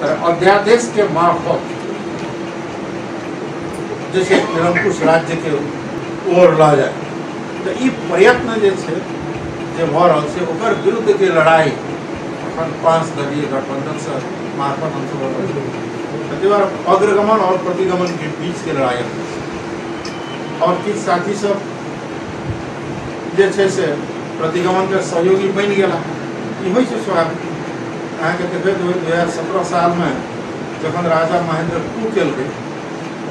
अध्यादेश के मार्फत जैसे निरंकुश राज्य के ओर ला जाए। तो ई प्रयत्न जे जे भऽ रहल छै ओकर विरुद्ध के लड़ाई अखन पाँच दलीय गठबंधन से मार्फत। तऽ ताहि दुआरे अग्रगमन और प्रतिगमन के बीच के लड़ाई। और किछु साथी सब, जे छै से प्रतिगमन के सहयोगी बन गया। होइ स्वाभाविक अहाँके देखैत होइत दू हज़ार सत्रह सालमे जखन राजा महेंद्र टू केलकै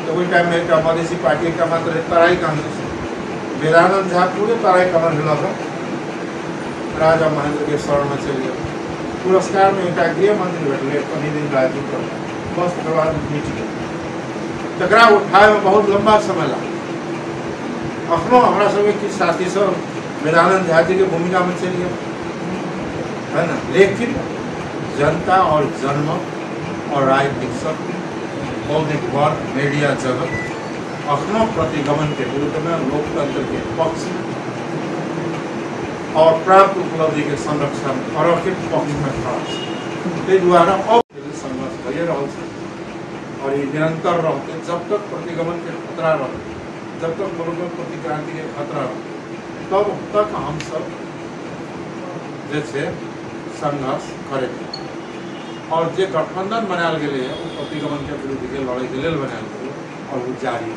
तऽ ओहि टाइममे एकटा मधेसी पार्टी एकटा मात्र तराई कांग्रेस वेदानंद झा पूरे तराई कऽ राजा महेंद्र के शरणमे चलि गेल। पुरस्कारमे एकटा गृह मंत्री भेटलै अनिल राजदूत बस तकर बाद मिट गेल। तकरा उठाबैमे बहुत लंबा समय लागल। अखनो हमरा सबके किछु साथी सब वेदानंद झा जी के भूमिका में चलि गेल। है ना? लेकिन जनता और जनमत और राजनीतिक शक्ति बौद्धिक वर्ग मीडिया जगत अखनो प्रतिगमन के विरुद्ध में लोकतंत्र के पक्ष और प्राप्त उपलब्धि के संरक्षण के पक्ष में खड़ा छै ताहि दुआरे अब संघर्ष भइए रहल और ये निरंतर रहते जब तक प्रतिगमन के खतरा रहते जब तक मुल्क में प्रतिक्रांति के खतरा रहते तब तक हम सब जे छै, संघर्ष करेंगे और जे गठबंधन बनायल गेलै ओ प्रतिगमन के विरुद्ध के लड़ाई के लेल बनायल गेलै और वो जारी